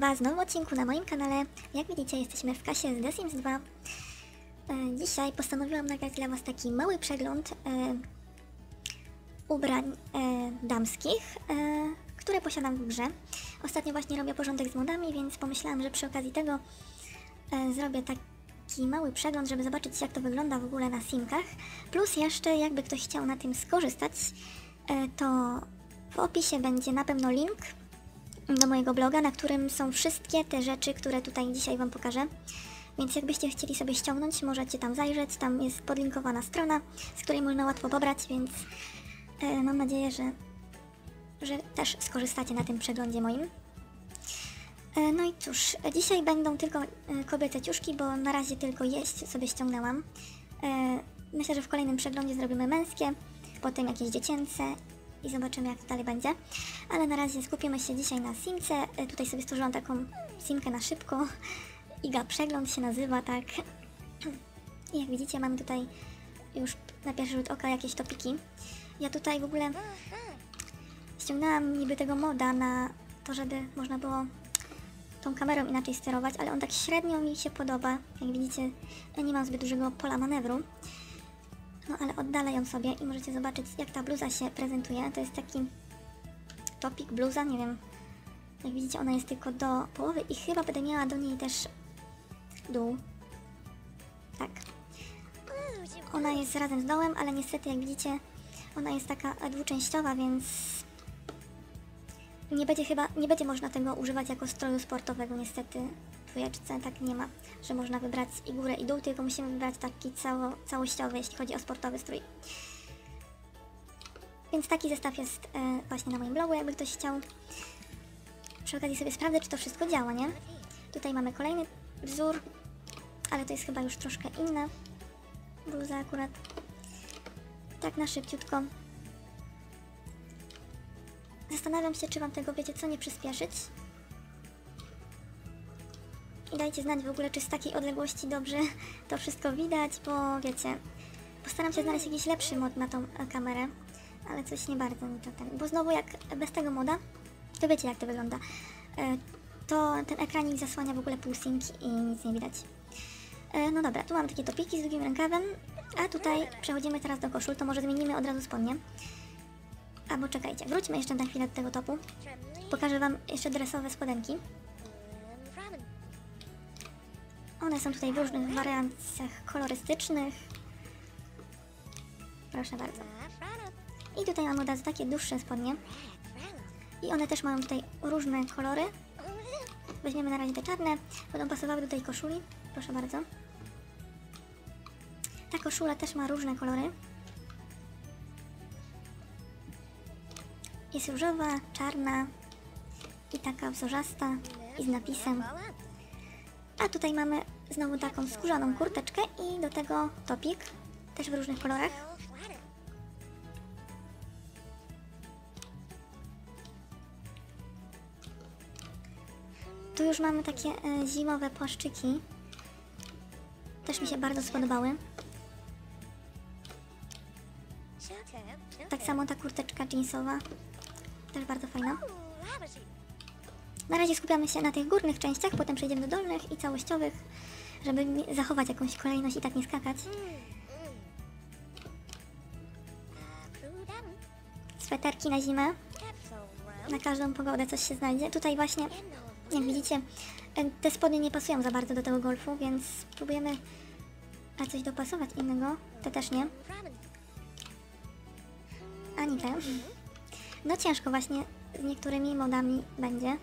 Witam Was w nowym odcinku na moim kanale. Jak widzicie, jesteśmy w kasie z The Sims 2. E, dzisiaj postanowiłam nagrać dla Was taki mały przegląd e, ubrań e, damskich, e, które posiadam w grze. Ostatnio właśnie robię porządek z modami, więc pomyślałam, że przy okazji tego e, zrobię taki mały przegląd, żeby zobaczyć jak to wygląda w ogóle na simkach. Plus jeszcze, jakby ktoś chciał na tym skorzystać, e, to w opisie będzie na pewno link do mojego bloga, na którym są wszystkie te rzeczy, które tutaj dzisiaj Wam pokażę. Więc jakbyście chcieli sobie ściągnąć, możecie tam zajrzeć. Tam jest podlinkowana strona, z której można łatwo pobrać, więc e, mam nadzieję, że, że też skorzystacie na tym przeglądzie moim. E, no i cóż, dzisiaj będą tylko e, kobiece ciuszki, bo na razie tylko jeść sobie ściągnęłam. E, myślę, że w kolejnym przeglądzie zrobimy męskie, potem jakieś dziecięce i zobaczymy jak to dalej będzie. Ale na razie skupimy się dzisiaj na simce. E, Tutaj sobie stworzyłam taką simkę na szybko. Iga Przegląd się nazywa, tak. I jak widzicie mamy tutaj już na pierwszy rzut oka jakieś topiki. Ja tutaj w ogóle ściągnęłam niby tego moda na to, żeby można było tą kamerą inaczej sterować, ale on tak średnio mi się podoba. Jak widzicie, ja nie mam zbyt dużego pola manewru. No ale oddalę ją sobie i możecie zobaczyć jak ta bluza się prezentuje. To jest taki topik bluza, nie wiem. Jak widzicie ona jest tylko do połowy i chyba będę miała do niej też dół. Tak. Ona jest razem z dołem, ale niestety jak widzicie ona jest taka dwuczęściowa, więc nie będzie chyba, nie będzie można tego używać jako stroju sportowego niestety dwójeczce, tak nie ma, że można wybrać i górę i dół, tylko musimy wybrać taki cało, całościowy, jeśli chodzi o sportowy strój. Więc taki zestaw jest e, właśnie na moim blogu, jakby ktoś chciał. Przy okazji sobie sprawdzę, czy to wszystko działa, nie? Tutaj mamy kolejny wzór, ale to jest chyba już troszkę inna bluza akurat. Tak na szybciutko. Zastanawiam się, czy Wam tego, wiecie co, nie przyspieszyć. I dajcie znać w ogóle, czy z takiej odległości dobrze to wszystko widać, bo wiecie, postaram się znaleźć jakiś lepszy mod na tą kamerę, ale coś nie bardzo mi to ten, bo znowu jak bez tego moda, to wiecie jak to wygląda, e, to ten ekranik zasłania w ogóle simki i nic nie widać. E, No dobra, tu mam takie topiki z długim rękawem, a tutaj przechodzimy teraz do koszul, to może zmienimy od razu spodnie. Albo czekajcie, wróćmy jeszcze na chwilę do tego topu. Pokażę Wam jeszcze dresowe spodenki. One są tutaj w różnych wariacjach kolorystycznych. Proszę bardzo. I tutaj mam od razu takie dłuższe spodnie. I one też mają tutaj różne kolory. Weźmiemy na razie te czarne. Będą pasowały do tej koszuli. Proszę bardzo. Ta koszula też ma różne kolory. Jest różowa, czarna i taka wzorzasta i z napisem. A tutaj mamy znowu taką skórzaną kurteczkę i do tego topik, też w różnych kolorach. Tu już mamy takie e, zimowe płaszczyki. Też mi się bardzo spodobały. Tak samo ta kurteczka jeansowa. Też bardzo fajna. Na razie skupiamy się na tych górnych częściach, potem przejdziemy do dolnych i całościowych, żeby zachować jakąś kolejność i tak nie skakać. Sweterki na zimę. Na każdą pogodę coś się znajdzie. Tutaj właśnie, jak widzicie, e, te spodnie nie pasują za bardzo do tego golfu, więc spróbujemy coś dopasować innego. Te też nie. Ani te. No ciężko właśnie z niektórymi modami będzie.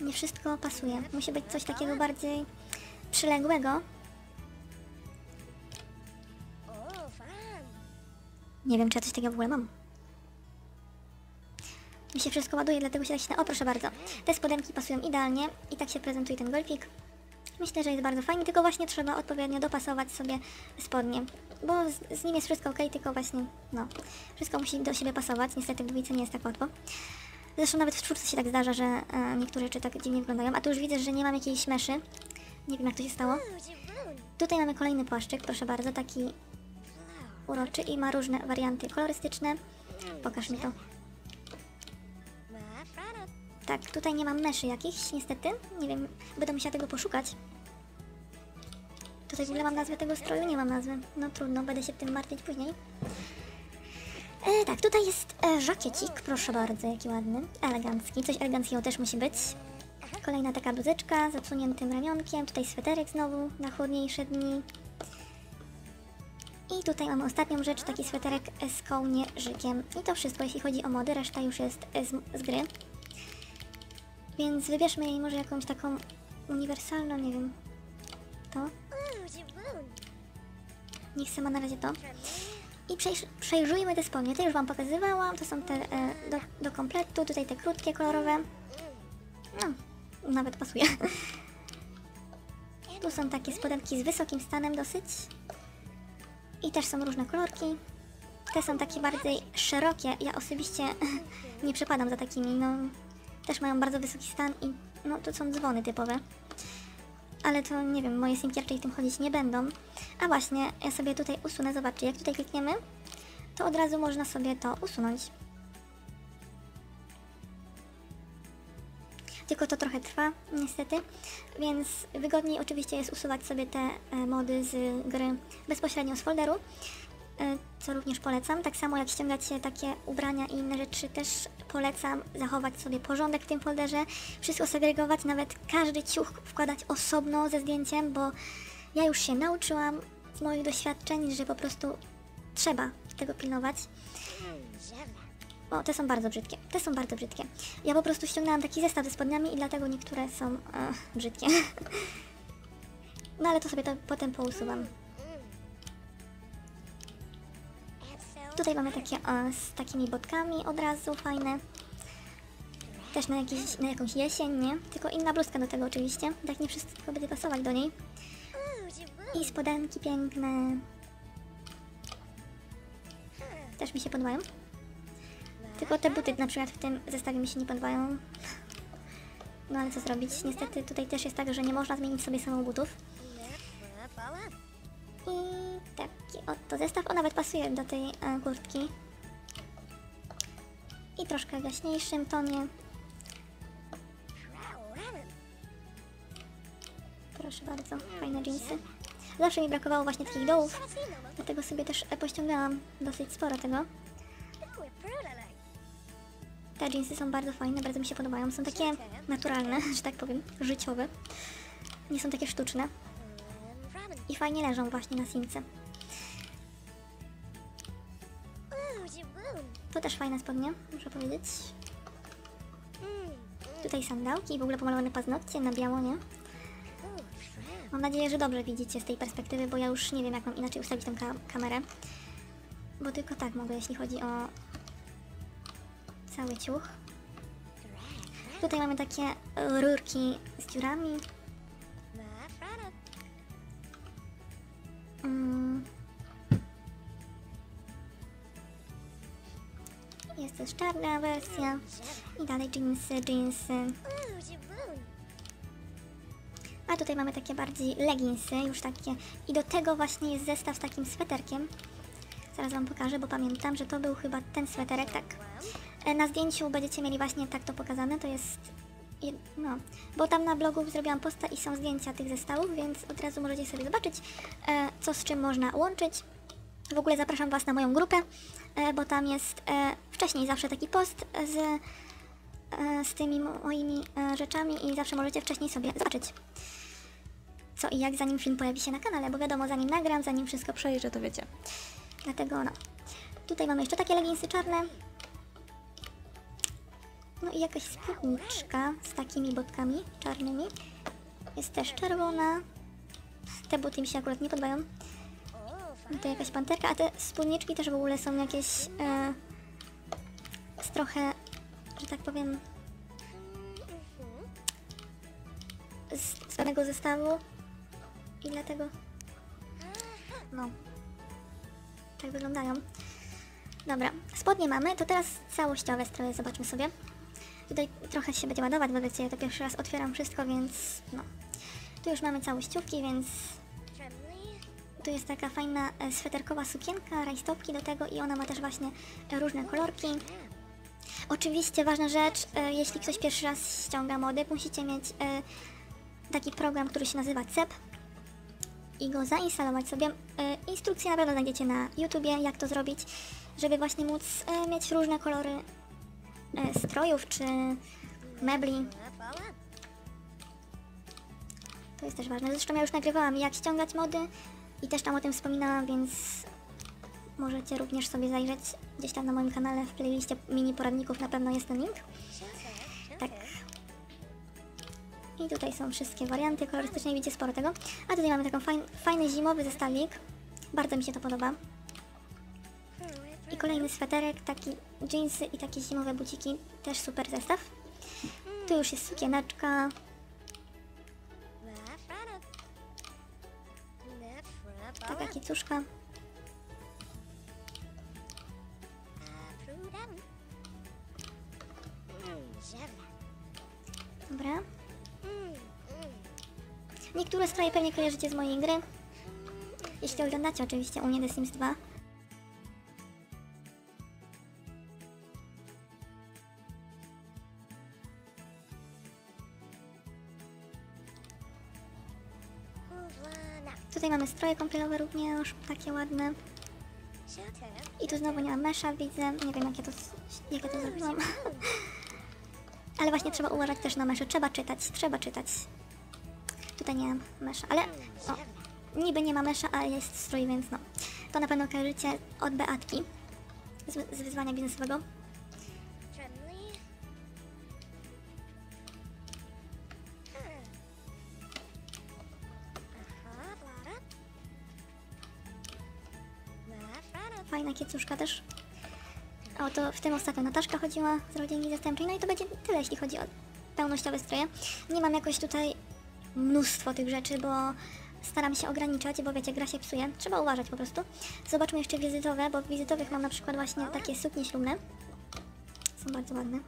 Nie wszystko pasuje. Musi być coś takiego bardziej przyległego. Nie wiem, czy ja coś takiego w ogóle mam. Mi się wszystko ładuje, dlatego się tak O, proszę bardzo. Te spodenki pasują idealnie i tak się prezentuje ten golfik. Myślę, że jest bardzo fajny, tylko właśnie trzeba odpowiednio dopasować sobie spodnie. Bo z, z nim jest wszystko ok, tylko właśnie, no, wszystko musi do siebie pasować. Niestety w dwójce nie jest tak łatwo. Zresztą nawet w czwórce się tak zdarza, że e, niektóre rzeczy tak dziwnie wyglądają. A tu już widzę, że nie mam jakiejś meszy. Nie wiem jak to się stało. Tutaj mamy kolejny płaszczyk, proszę bardzo, taki uroczy i ma różne warianty kolorystyczne. Pokaż mi to. Tak, tutaj nie mam meszy jakichś, niestety. Nie wiem, będę musiała tego poszukać. Tutaj w ogóle mam nazwę tego stroju? Nie mam nazwy. No trudno, będę się tym martwić później. E, tak, tutaj jest e, żakiecik, proszę bardzo, jaki ładny, elegancki. Coś eleganckiego też musi być. Kolejna taka bluzeczka z odsuniętym ramionkiem. Tutaj sweterek znowu na chłodniejsze dni. I tutaj mamy ostatnią rzecz, taki sweterek z kołnierzykiem. I to wszystko, jeśli chodzi o mody, reszta już jest e, z, z gry. Więc wybierzmy jej może jakąś taką uniwersalną, nie wiem, to. Nie chcę ma na razie to. I przejrz, przejrzyjmy te spodnie. To już Wam pokazywałam. To są te e, do, do kompletu. Tutaj te krótkie, kolorowe. No, nawet pasuje. Tu są takie spodenki z wysokim stanem dosyć. I też są różne kolorki. Te są takie bardziej szerokie. Ja osobiście nie przepadam za takimi. No, też mają bardzo wysoki stan i no to są dzwony typowe. Ale to nie wiem, moje simki raczej w tym chodzić nie będą. A właśnie, ja sobie tutaj usunę, zobaczcie, jak tutaj klikniemy, to od razu można sobie to usunąć. Tylko to trochę trwa, niestety, więc wygodniej oczywiście jest usuwać sobie te e, mody z gry bezpośrednio z folderu, co również polecam. Tak samo jak ściągacie takie ubrania i inne rzeczy, też polecam zachować sobie porządek w tym folderze, wszystko segregować, nawet każdy ciuch wkładać osobno ze zdjęciem, bo ja już się nauczyłam z moich doświadczeń, że po prostu trzeba tego pilnować. O, te są bardzo brzydkie. Te są bardzo brzydkie. Ja po prostu ściągnęłam taki zestaw ze spodniami i dlatego niektóre są e, brzydkie. no ale to sobie to potem pousuwam. Tutaj mamy takie z takimi botkami od razu, fajne. Też na, jakiś, na jakąś jesień, nie? Tylko inna bluzka do tego oczywiście. Tak nie wszystko będzie pasować do niej. I spodenki piękne. Też mi się podobają. Tylko te buty na przykład w tym zestawie mi się nie podobają. No ale co zrobić? Niestety tutaj też jest tak, że nie można zmienić sobie samą butów. I taki oto zestaw. On nawet pasuje do tej e, kurtki. I troszkę jaśniejszym tonie. Proszę bardzo, fajne jeansy. Zawsze mi brakowało właśnie takich dołów, dlatego sobie też e, pościągnęłam dosyć sporo tego. Te jeansy są bardzo fajne, bardzo mi się podobają. Są takie naturalne, że tak powiem, życiowe. Nie są takie sztuczne. I fajnie leżą właśnie na simce. To też fajne spodnie, muszę powiedzieć. Tutaj sandałki i w ogóle pomalowane paznokcie na biało, nie? Mam nadzieję, że dobrze widzicie z tej perspektywy, bo ja już nie wiem, jak mam inaczej ustawić tę ka kamerę. Bo tylko tak mogę, jeśli chodzi o cały ciuch. Tutaj mamy takie rurki z dziurami. Jest czarna wersja. I dalej jeansy, jeansy. A tutaj mamy takie bardziej leginsy, już takie. I do tego właśnie jest zestaw z takim sweterkiem. Zaraz Wam pokażę, bo pamiętam, że to był chyba ten sweterek, tak. E, Na zdjęciu będziecie mieli właśnie tak to pokazane, to jest... No, bo tam na blogu zrobiłam posta i są zdjęcia tych zestawów, więc od razu możecie sobie zobaczyć, e, co z czym można łączyć. W ogóle zapraszam Was na moją grupę, e, bo tam jest e, wcześniej zawsze taki post z, e, z tymi moimi rzeczami i zawsze możecie wcześniej sobie zobaczyć co i jak zanim film pojawi się na kanale, bo wiadomo, zanim nagram, zanim wszystko przejrzę, to wiecie. Dlatego no. Tutaj mamy jeszcze takie leginsy czarne. No i jakaś spódniczka z takimi botkami czarnymi. Jest też czerwona. Te buty mi się akurat nie podobają. No to jakaś panterka, a te spódniczki też w ogóle są jakieś e, z trochę, że tak powiem, z, z pewnego zestawu i dlatego no tak wyglądają. Dobra, spodnie mamy, to teraz całościowe stroje zobaczmy sobie. Tutaj trochę się będzie ładować, bo wiecie, ja to pierwszy raz otwieram wszystko, więc no. Tu już mamy całościówki, więc tu jest taka fajna e, sweterkowa sukienka, rajstopki do tego i ona ma też właśnie e, różne kolorki. Oczywiście ważna rzecz, e, jeśli ktoś pierwszy raz ściąga mody, musicie mieć taki program, który się nazywa CEP i go zainstalować sobie. Instrukcje na pewno znajdziecie na YouTubie, jak to zrobić, żeby właśnie móc mieć różne kolory strojów czy mebli. To jest też ważne. Zresztą ja już nagrywałam jak ściągać mody i też tam o tym wspominałam, więc możecie również sobie zajrzeć gdzieś tam na moim kanale w playliście mini poradników na pewno jest ten link. Tak. I tutaj są wszystkie warianty kolorystyczne, widzicie sporo tego. A tutaj mamy taką fajn, fajny zimowy zestawik. Bardzo mi się to podoba. I kolejny sweterek, taki jeansy i takie zimowe buciki. Też super zestaw. Tu już jest sukieneczka. Taka kicuszka. Dobra. Niektóre stroje pewnie kojarzycie z mojej gry. Jeśli oglądacie oczywiście u mnie The Sims 2. stroje kąpielowe również, takie ładne. I tu znowu nie mam mesza, widzę. Nie wiem, jak ja to, jak ja to zrobiłam. Ale właśnie trzeba uważać też na mesze. Trzeba czytać, trzeba czytać. Tutaj nie mam mesza, ale o, niby nie ma mesza, ale jest strój, więc no. To na pewno kojarzycie od Beatki z, z wyzwania biznesowego. Kiecuszka też. O, to w tym ostatnio Nataszka chodziła z rodzinki zastępczej. No i to będzie tyle, jeśli chodzi o pełnościowe stroje. Nie mam jakoś tutaj mnóstwo tych rzeczy, bo staram się ograniczać, bo wiecie, gra się psuje. Trzeba uważać po prostu. Zobaczmy jeszcze wizytowe, bo w wizytowych mam na przykład właśnie takie suknie ślubne. Są bardzo ładne.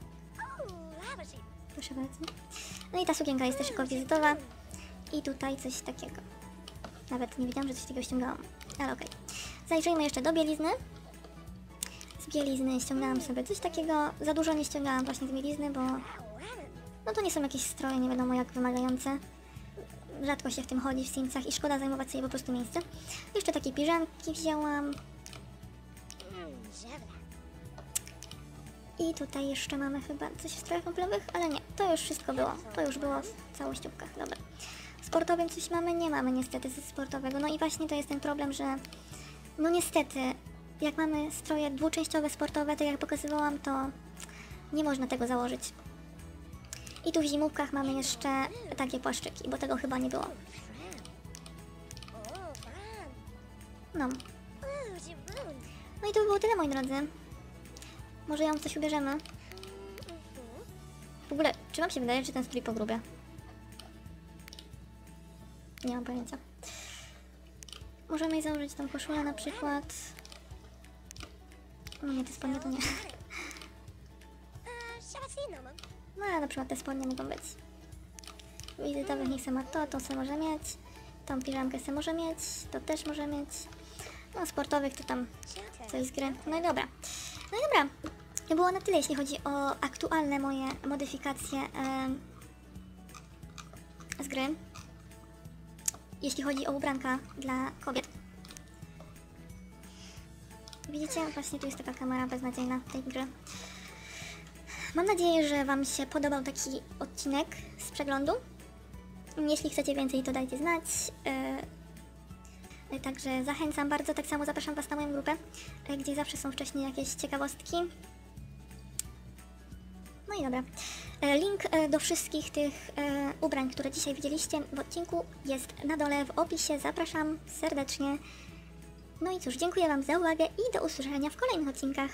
Proszę bardzo. No i ta sukienka jest też tylko wizytowa. I tutaj coś takiego. Nawet nie wiedziałam, że coś takiego ściągałam. Ale okej. Zajrzyjmy jeszcze do bielizny. Bielizny ściągnęłam sobie coś takiego. Za dużo nie ściągałam właśnie z bielizny, bo no to nie są jakieś stroje, nie wiadomo jak wymagające. Rzadko się w tym chodzi w Simsach i szkoda zajmować sobie po prostu miejsce. Jeszcze takie piżamki wzięłam. I tutaj jeszcze mamy chyba coś w strojach kąpielowych, ale nie, to już wszystko było. To już było w całościówkach, dobra. Sportowym coś mamy? Nie mamy niestety ze sportowego. No i właśnie to jest ten problem, że no niestety, jak mamy stroje dwuczęściowe sportowe, tak jak pokazywałam, to nie można tego założyć. I tu w zimówkach mamy jeszcze takie płaszczyki, bo tego chyba nie było. No. No i to by było tyle, moi drodzy. Może ją coś ubierzemy? W ogóle, czy wam się wydaje, że ten strój pogrubia? Nie mam pojęcia. Możemy jej założyć tą koszulę na przykład. No nie, te spodnie to nie. No na przykład te spodnie mogą być. Wizytowych niech se ma to, to se może mieć. Tą piżamkę se może mieć, to też może mieć. No sportowych to tam coś z gry. No i dobra. No i dobra. To było na tyle, jeśli chodzi o aktualne moje modyfikacje z gry. Jeśli chodzi o ubranka dla kobiet. Widzicie? Właśnie tu jest taka kamera beznadziejna tej gry. Mam nadzieję, że Wam się podobał taki odcinek z przeglądu. Jeśli chcecie więcej, to dajcie znać. Yy, Także zachęcam bardzo, tak samo zapraszam Was na moją grupę, yy, gdzie zawsze są wcześniej jakieś ciekawostki. No i dobra. Link do wszystkich tych ubrań, które dzisiaj widzieliście w odcinku jest na dole w opisie. Zapraszam serdecznie. No i cóż, dziękuję Wam za uwagę i do usłyszenia w kolejnych odcinkach.